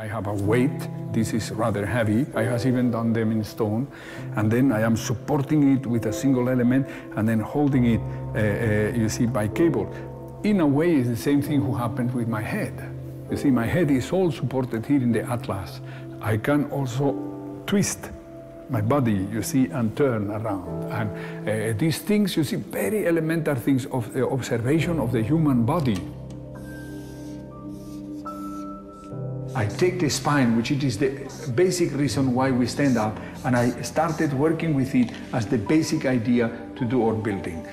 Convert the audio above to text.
I have a weight. This is rather heavy. I have even done them in stone. And then I am supporting it with a single element and then holding it, uh, uh, you see, by cable. In a way, it's the same thing who happened with my head. You see, my head is all supported here in the atlas. I can also twist my body, you see, and turn around. And uh, these things, you see, very elemental things of the observation of the human body. I take the spine, which it is the basic reason why we stand up, and I started working with it as the basic idea to do our building.